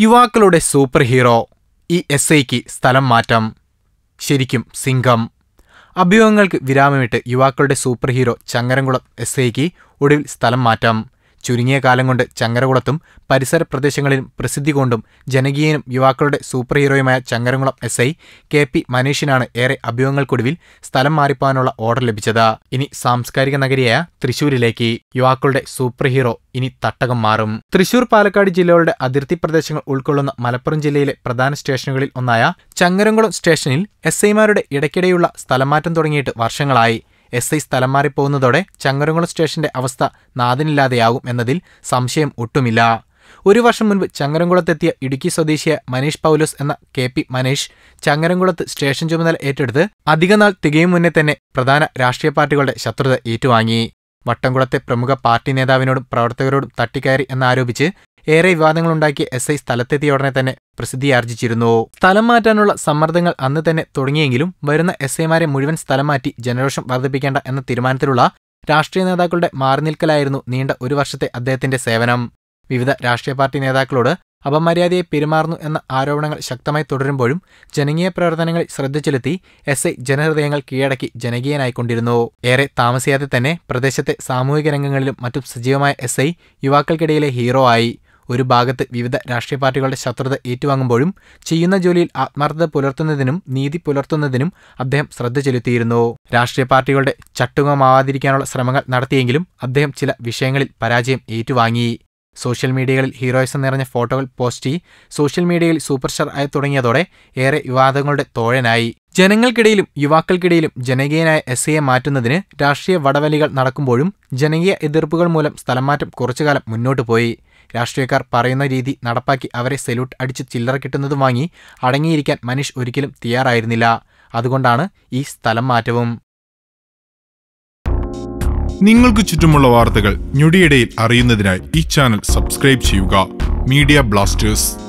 യുവാക്കളുടെ super hero ഈ S ഐക്ക് സ്ഥലം മാറ്റം. ശരിക്കും സിംഗം. അഭ്യൂഹങ്ങൾക്ക് വിരാമമിട്ട് യുവാക്കളുടെ സൂപ്പർ ഹീറോ ചങ്ങരംകുളം എസ് ഐക്ക് ഒടുവിൽ സ്ഥലം മാറ്റം. ചുരുങ്ങിയ കാലം കൊണ്ട് ചങ്ങരകുളത്തും പരിസര പ്രദേശങ്ങളിലും പ്രസിദ്ധി കൊണ്ടും ജനകീയനും യുവാക്കളുടെ super ഹീറോയുമായ Changaramkulam S I K P മനീഷിനാണ് ഏറെ അഭ്യൂഹങ്ങൾക്കൊടുവിൽ സ്ഥലം മാറിപ്പോകാനുള്ള ഓർഡർ ലഭിച്ചത്. ഇനി സാംസ്കാരിക നഗരിയായ തൃശൂരിലേക്ക് യുവാക്കളുടെ സൂപ്പർ ഹീറോ ഇനി തട്ടകം മാറും. തൃശൂർ പാലക്കാട് ജില്ലകളുടെ അതിർത്തി പ്രദേശങ്ങൾ ഉൾക്കൊള്ളുന്ന മലപ്പുറം ജില്ലയിലെ പ്രധാന സ്റ്റേഷനുകളിൽ ഒന്നായ ചങ്ങരംകുളം സ്റ്റേഷനിൽ എസ് ഐമാരുടെ ഇടയ്ക്കിടെയുള്ള സ്ഥലമാറ്റം തുടങ്ങിയിട്ട് വർഷങ്ങളായി. എസ് ഐ സ്ഥലം മാറിപ്പോകുന്നതോടെ ചങ്ങരംകുളം സ്റ്റേഷന്റെ അവസ്ഥ നാദിനില്ലാതെയാകും എന്നതിൽ സംശയം ഒട്ടുമില്ല. ഒരു വർഷം മുൻപ് ചങ്ങരംകുളത്തെത്തിയ ഇടുക്കി സ്വദേശിയായ മനീഷ് പൗലോസ് എന്ന കെ പി മനീഷ് ചങ്ങരംകുളത്ത് സ്റ്റേഷൻ ചുമതല ഏറ്റെടുത്ത് അധികനാൾ തികയും മുന്നേ തന്നെ പ്രധാന രാഷ്ട്രീയ പാർട്ടികളുടെ ശത്രുത ഏറ്റുവാങ്ങി. വട്ടംകുളത്തെ പ്രമുഖ പാർട്ടി നേതാവിനോടും പ്രവർത്തകരോടും തട്ടിക്കയറി എന്നാരോപിച്ച് ഏറെ വിവാദങ്ങളുണ്ടാക്കിയ എസ് ഐ സ്ഥലത്തെത്തിയ ഉടനെ തന്നെ പ്രസിദ്ധിയാർജിച്ചിരുന്നു സ്ഥലം മാറ്റാനുള്ള സമ്മർദ്ദങ്ങൾ അന്ന് തന്നെ തുടങ്ങിയെങ്കിലും വരുന്ന എസ് ഐമാരെ മുഴുവൻ സ്ഥലം മാറ്റി ജനരോഷം വർദ്ധിപ്പിക്കേണ്ട എന്ന തീരുമാനത്തിലുള്ള രാഷ്ട്രീയ നേതാക്കളുടെ മാറിനിൽക്കലായിരുന്നു നീണ്ട ഒരു വർഷത്തെ അദ്ദേഹത്തിന്റെ സേവനം. വിവിധ രാഷ്ട്രീയ പാർട്ടി നേതാക്കളോട് അപമര്യാദയെ പെരുമാറുന്നു എന്ന ആരോപണങ്ങൾ ശക്തമായി തുടരുമ്പോഴും ജനകീയ പ്രവർത്തനങ്ങളിൽ ശ്രദ്ധ ചെലുത്തി എസ് ഐ ജനഹൃദയങ്ങൾ കീഴടക്കി ജനകീയനായിക്കൊണ്ടിരുന്നു. ഏറെ താമസിയാതെ തന്നെ പ്രദേശത്തെ സാമൂഹിക രംഗങ്ങളിലും മറ്റും സജീവമായ എസ് ഐ യുവാക്കൾക്കിടയിലെ ഹീറോ ആയി. ഒരു ഭാഗത്ത് വിവിധ രാഷ്ട്രീയ പാർട്ടികളുടെ ശത്രുത ഏറ്റുവാങ്ങുമ്പോഴും ചെയ്യുന്ന ജോലിയിൽ ആത്മാർത്ഥത പുലർത്തുന്നതിനും നീതി പുലർത്തുന്നതിനും അദ്ദേഹം ശ്രദ്ധ ചെലുത്തിയിരുന്നു. രാഷ്ട്രീയ പാർട്ടികളുടെ ചട്ടുകമാവാതിരിക്കാനുള്ള ശ്രമങ്ങൾ നടത്തിയെങ്കിലും അദ്ദേഹം ചില വിഷയങ്ങളിൽ പരാജയം ഏറ്റുവാങ്ങി. സോഷ്യൽ മീഡിയകളിൽ ഹീറോയിസം നിറഞ്ഞ ഫോട്ടോകൾ പോസ്റ്റ് ചെയ്ത് സോഷ്യൽ മീഡിയയിൽ സൂപ്പർ സ്റ്റാർ ആയി തുടങ്ങിയതോടെ ഏറെ വിവാദങ്ങളുടെ തോഴനായി. ജനങ്ങൾക്കിടയിലും യുവാക്കൾക്കിടയിലും ജനകീയനായ എസ് എയെ മാറ്റുന്നതിന് രാഷ്ട്രീയ വടവലികൾ നടക്കുമ്പോഴും ജനകീയ എതിർപ്പുകൾ മൂലം സ്ഥലംമാറ്റം കുറച്ചുകാലം മുന്നോട്ടു പോയി രാഷ്ട്രീയക്കാർ പറയുന്ന രീതി നടപ്പാക്കി അവരെ സെല്യൂട്ട് അടിച്ച് ചില്ലറ കിട്ടുന്നതും വാങ്ങി അടങ്ങിയിരിക്കാൻ മനീഷ് ഒരിക്കലും തയ്യാറായിരുന്നില്ല. അതുകൊണ്ടാണ് ഈ സ്ഥലം മാറ്റവും. നിങ്ങൾക്ക് ചുറ്റുമുള്ള വാർത്തകൾ ഞൊടിയിടയിൽ അറിയുന്നതിനായി ഈ ചാനൽ സബ്സ്ക്രൈബ് ചെയ്യുക. Media blasters.